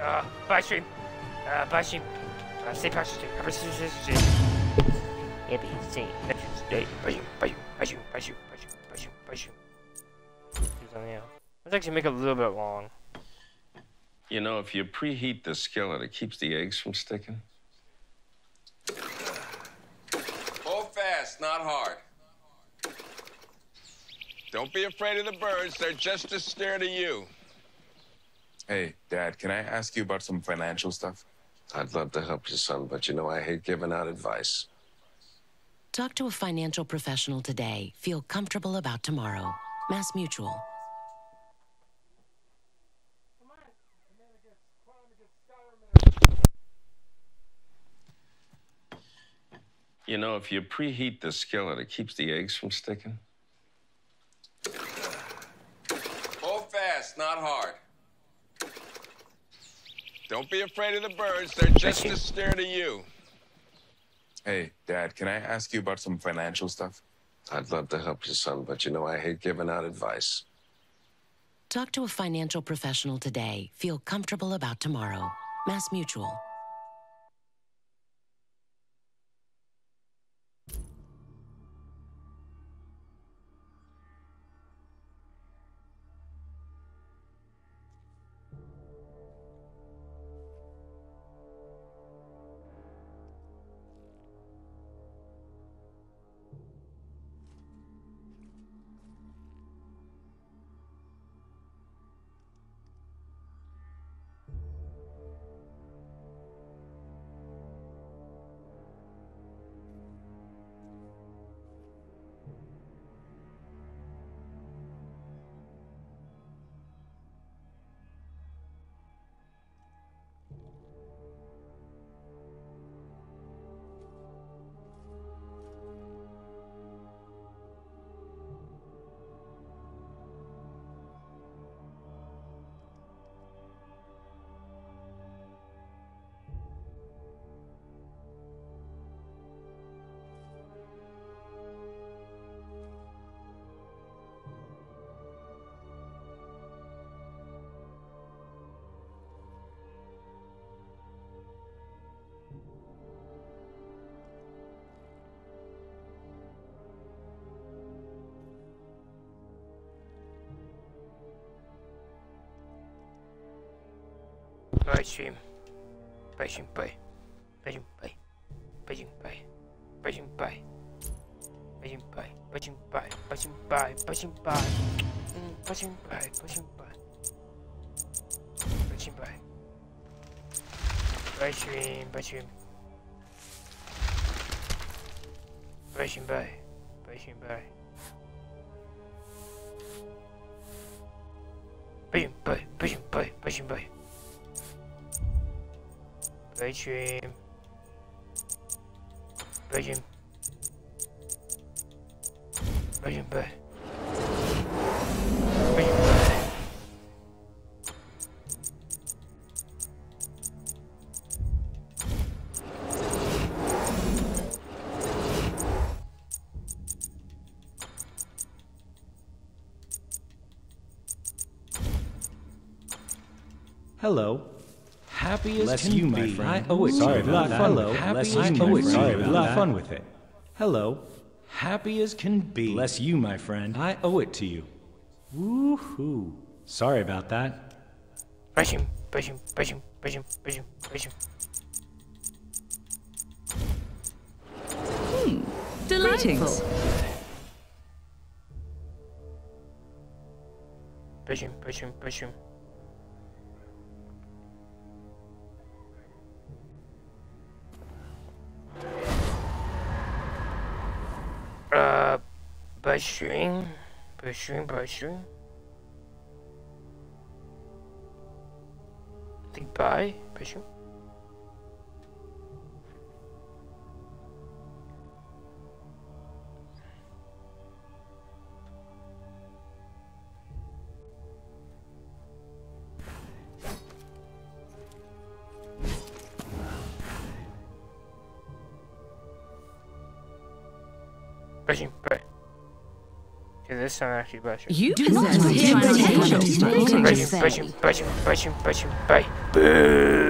Euh, pas stream. Euh, pas stream. Uh, c'est pas stream. C'est c'est c'est. Et puis c'est. Pas stream. Pas stream. Pas stream. Pas stream. Pas stream. Pas stream. Pas stream. Let's actually make it a little bit long. You know, if you preheat the skillet, it keeps the eggs from sticking. Hold fast, not hard. Don't be afraid of the birds. They're just as scared of you. Hey, Dad, can I ask you about some financial stuff? I'd love to help you, son, but you know I hate giving out advice. Talk to a financial professional today. Feel comfortable about tomorrow. MassMutual. You know, if you preheat the skillet, it keeps the eggs from sticking. Hold fast, not hard. Don't be afraid of the birds. They're just as scared of you. Hey, Dad, can I ask you about some financial stuff? I'd love to help you, son, but you know I hate giving out advice. Talk to a financial professional today. Feel comfortable about tomorrow. MassMutual. Bye, stream. Bye, stream. Bye. Bye, stream. Bye. Bye, stream. Bye. Bye, stream. Bye. Bye, stream. Bye. Bye, stream. Bye. Bye, stream. Bye. Mm, Bye, stream. Bye. Bye, stream. Bye. Bye, stream. Bye. Bye, stream. Bye, stream. Regime. Regime. Regime bird. Regime bird. Hello, happy as Less can you, be. my friend. I owe it Sorry to you. Hello, happy as can be. Sorry about Lot fun with it. Hello, happy as can be. Bless you, my friend. I owe it to you. Woohoo. Sorry about that. Push him, push him, push him, push him, push him, push him. Hmm, delightful. Push him, push him, push him. Pushing, pushing, pushing. Think by pushing. Pushing, pushing stream. Bye. Okay, this sound actually better. You possess hidden potential. Bye, bye, bye, bye, bye, bye, bye.